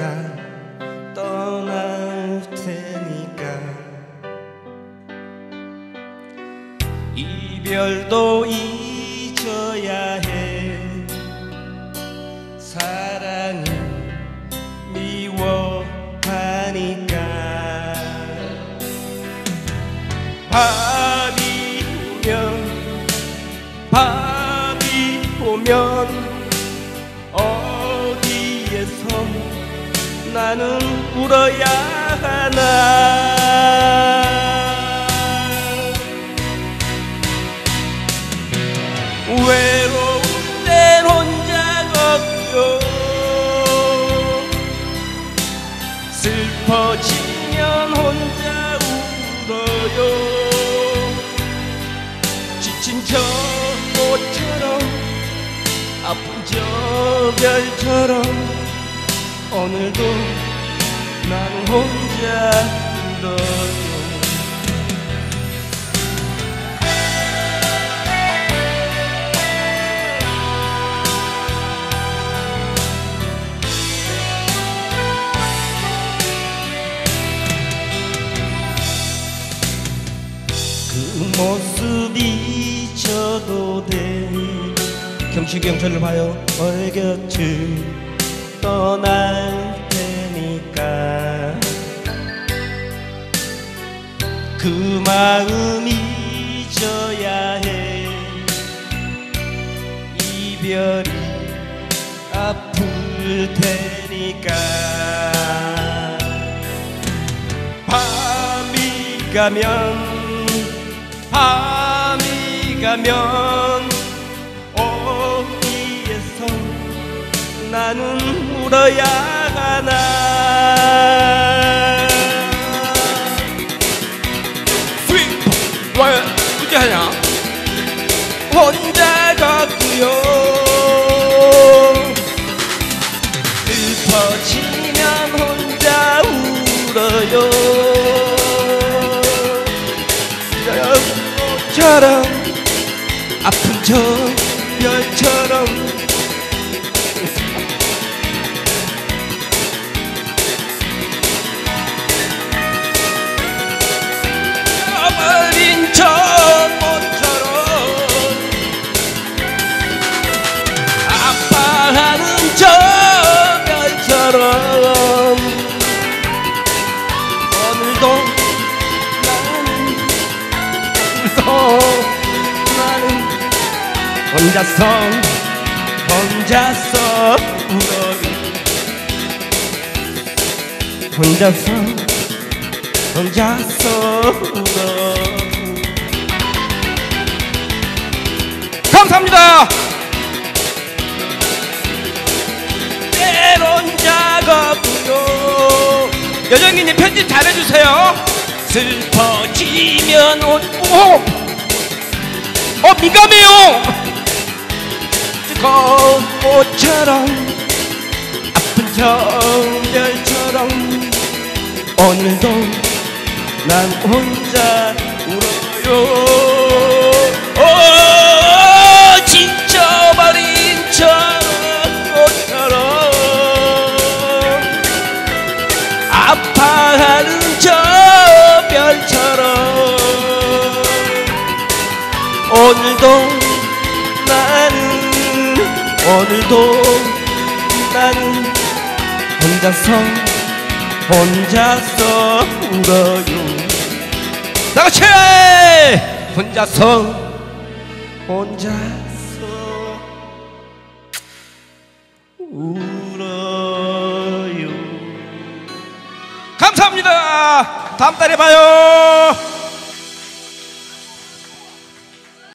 테니까 떠날 테니까. 이별도 잊어야 해. 사랑은 미워하니까. 밤이 오면 밤이 오면 어디에서 나는 울어야 하나. 외로운 땐 혼자 걷고 슬퍼지면 혼자 울어요. 지친 저 꽃처럼 아픈 저 별처럼 오늘도 나는 혼자 울어요 그 모습 잊혀도 돼. 경치 경찰을 봐요. 너의 곁을 떠날 그 마음 잊어야 해. 이별이 아플 테니까. 밤이 가면 밤이 가면 어디에서 나는 울어야 별처럼 아픈 저 별처럼 혼자서 혼자서 울어요 혼자서 혼자서 울어 감사합니다. 때론 작업으로. 여정이님 편집 잘해주세요. 슬퍼지면 온 오! 어 민감해요 뜨거운 꽃처럼 아픈 정별처럼 오늘도 난 혼자 울어요. 오, 지쳐버린 저 꽃처럼 아파하는 저 별처럼 오늘도 오늘도 나는 혼자서 혼자서 울어요. 나같이! 혼자서 혼자서 울어요. 감사합니다. 다음 달에 봐요